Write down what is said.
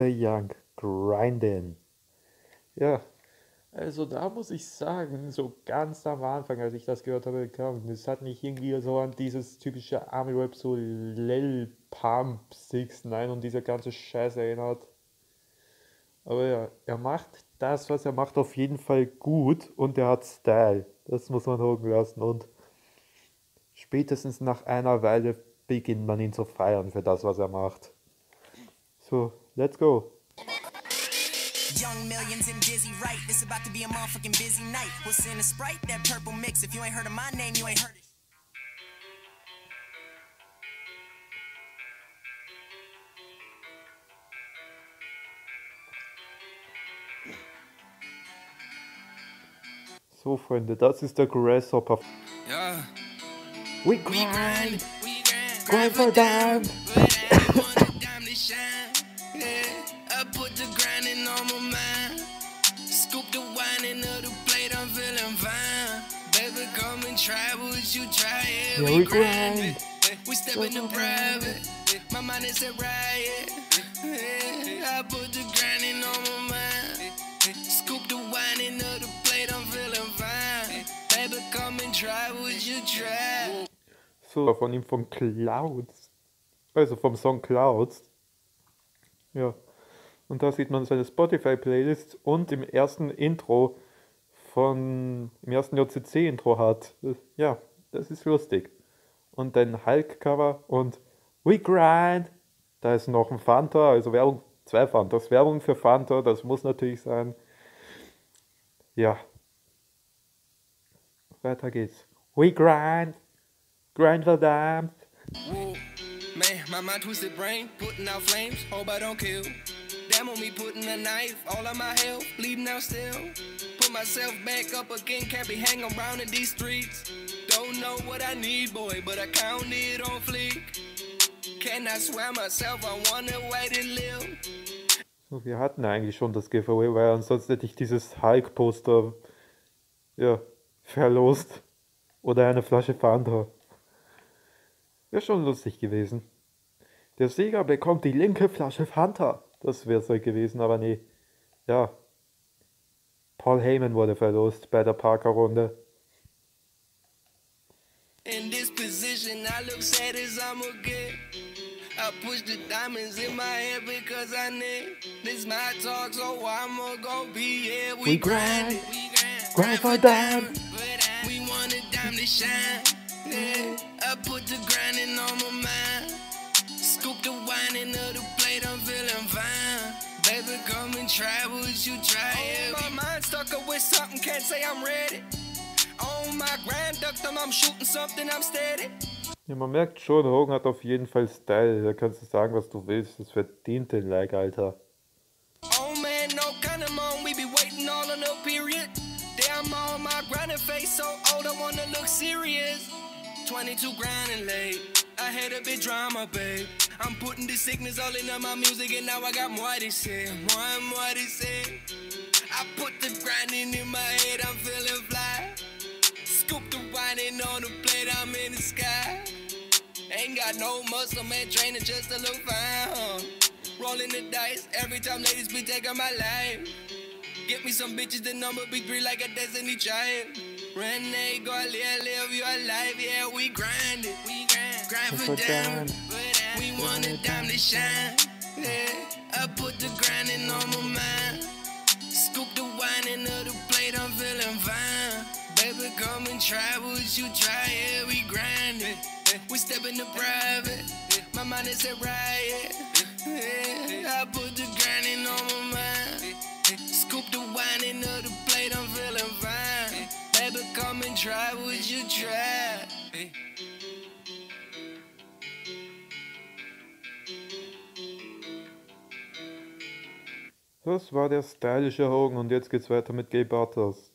Young, Grindin. Ja, also da muss ich sagen, so ganz am Anfang, als ich das gehört habe, kam, das hat mich irgendwie so an dieses typische Army Rap, so Lil Pump 6 9 und dieser ganze Scheiß erinnert. Aber ja, er macht das, was er macht, auf jeden Fall gut und er hat Style. Das muss man holen lassen und spätestens nach einer Weile beginnt man ihn zu feiern für das, was er macht. So, let's go. Young millions and dizzy right. This about to be a motherfucking busy night. What's in the sprite? That purple mix. If you ain't heard of my name, you ain't heard it. So, Freunde, das ist der Grasshopper. Ja. We grind, we grind, grind for them. Try what you try it. Yeah, we, we grind. grind. We step into private. My mind is a riot. I put the grinding on my mind. Scoop the wine into the plate, I'm feeling fine. Baby, come and try what you try. So, von ihm von Clouds. Also vom Song Clouds. Ja. Und da sieht man seine Spotify-Playlist und im ersten Intro von, im ersten JCC-Intro hat. Ja, das ist lustig. Und ein Hulk-Cover und We Grind. Da ist noch ein Fanta, also Werbung, zwei Fantas. Werbung für Fanta, das muss natürlich sein. Ja. Weiter geht's. We grind. Grind verdammt. Man, my mind twisted brain, putting out flames, hope I don't kill. Damn on me putting a knife, all of my health, bleeding out still. Put myself back up again, can't be hanging around in these streets. Don't know what I need, boy, but I count it on fleek. Can I swear myself, I wanna way to live. So, wir hatten eigentlich schon das Giveaway, weil ansonsten hätte ich dieses Hulk-Poster ja, verlost. Oder eine Flasche Fanta. Wäre schon lustig gewesen. Der Sieger bekommt die linke Flasche Fanta. Das wäre es halt gewesen, aber nee. Ja. Paul Heyman wurde verlost bei der Parker-Runde. In this position, I look sad as I'm a kid. I push the diamonds in my head because I need this my talk, so I'ma go be here. We, we grind, it, we grind, grind for them. We want a dime to shine. Yeah. I put the grinding on my mind. Scoop the wine into the plate, I'm feeling fine. Baby, come and try what you try. Oh, my mind stuck up with something, can't say I'm ready. On my grand ductum, I'm shooting something, I'm steady. Ja, man merkt schon, Hogan hat auf jeden Fall Style. Da kannst du sagen, was du willst. Das verdient den Like, Alter. Oh man, no kind of moan. We be waiting all on the period. Damn, on my grinding face so old, I wanna look serious. 22 grinding late. I had a bit drama, babe. I'm putting the sickness all into my music, and now I got more to say, more and more to say. I put the grinding in my head, I'm feeling fly. Scoop the whining on the plate, I'm in the sky. Ain't got no muscle, man, training just to look fine. Huh? Rolling the dice every time ladies be taking my life. Get me some bitches, the number be three like a Destiny Child. Renee, go live, live your life, yeah, we grind it. We grind, grind for them. We want a dime to shine. Yeah, I put the grinding on my mind. Scoop the wine into the plate, I'm feeling fine. Baby, come and try what you try, yeah, we grind it. We step into private. My mind is a riot. Yeah, I put the grinding on my mind. Scoop try. Das war der stylische Hogan und jetzt geht's weiter mit Gay Butters.